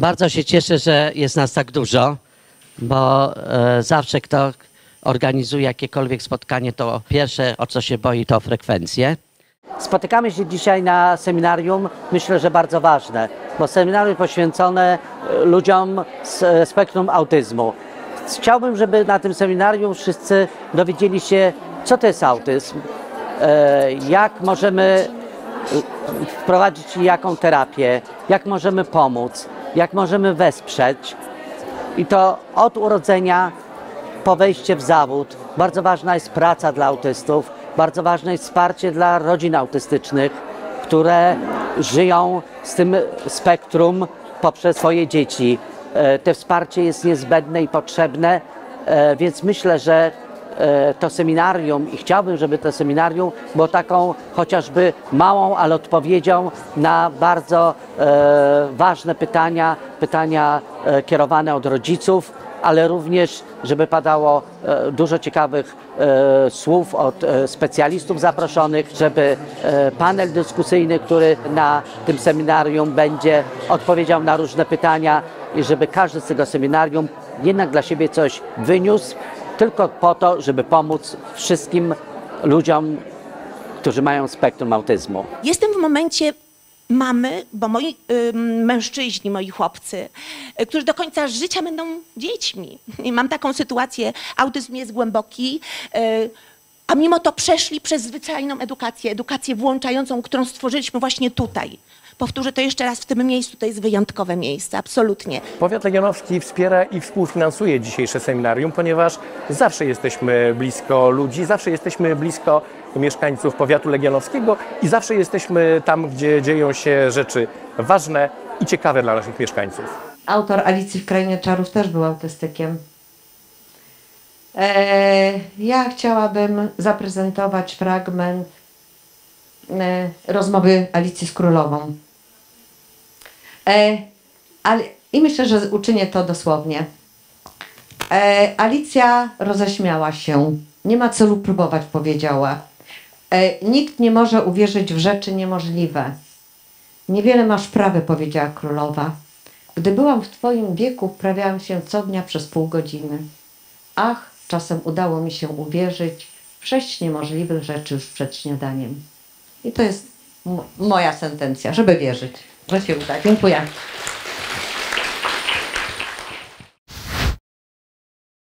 Bardzo się cieszę, że jest nas tak dużo, bo e, zawsze kto organizuje jakiekolwiek spotkanie, to pierwsze o co się boi to o frekwencję. Spotykamy się dzisiaj na seminarium, myślę, że bardzo ważne, bo seminarium poświęcone e, ludziom z e, spektrum autyzmu. Chciałbym, żeby na tym seminarium wszyscy dowiedzieli się, co to jest autyzm, jak możemy wprowadzić jaką terapię, jak możemy pomóc, jak możemy wesprzeć. I to od urodzenia po wejście w zawód. Bardzo ważna jest praca dla autystów, bardzo ważne jest wsparcie dla rodzin autystycznych, które żyją z tym spektrum poprzez swoje dzieci. E, To wsparcie jest niezbędne i potrzebne, e, więc myślę, że to seminarium i chciałbym, żeby to seminarium było taką chociażby małą, ale odpowiedzią na bardzo e, ważne pytania, pytania e, kierowane od rodziców, ale również, żeby padało e, dużo ciekawych e, słów od e, specjalistów zaproszonych, żeby e, panel dyskusyjny, który na tym seminarium będzie odpowiedział na różne pytania i żeby każdy z tego seminarium jednak dla siebie coś wyniósł, tylko po to, żeby pomóc wszystkim ludziom, którzy mają spektrum autyzmu. Jestem w momencie mamy, bo moi ym, mężczyźni, moi chłopcy, y, którzy do końca życia będą dziećmi. I mam taką sytuację, autyzm jest głęboki, y, a mimo to przeszli przez zwyczajną edukację, edukację włączającą, którą stworzyliśmy właśnie tutaj. Powtórzę to jeszcze raz w tym miejscu, to jest wyjątkowe miejsce, absolutnie. Powiat Legionowski wspiera i współfinansuje dzisiejsze seminarium, ponieważ zawsze jesteśmy blisko ludzi, zawsze jesteśmy blisko mieszkańców powiatu legionowskiego i zawsze jesteśmy tam, gdzie dzieją się rzeczy ważne i ciekawe dla naszych mieszkańców. Autor Alicji w Krainie Czarów też był autystykiem. E, ja chciałabym zaprezentować fragment e, rozmowy Alicji z królową. E, ale, I myślę, że uczynię to dosłownie. Alicja roześmiała się. Nie ma celu próbować, powiedziała. Nikt nie może uwierzyć w rzeczy niemożliwe. Niewiele masz prawy, powiedziała królowa. Gdy byłam w Twoim wieku, wprawiałam się co dnia przez pół godziny. Ach, czasem udało mi się uwierzyć w sześć niemożliwych rzeczy już przed śniadaniem. I to jest moja sentencja, żeby wierzyć, że się uda. Dziękuję.